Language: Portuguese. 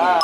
Ah,